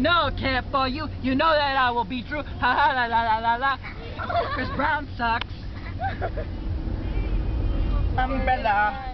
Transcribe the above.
You know I can't fall you. You know that I will be true. Ha ha la la la la la. Chris Brown sucks. Umbrella.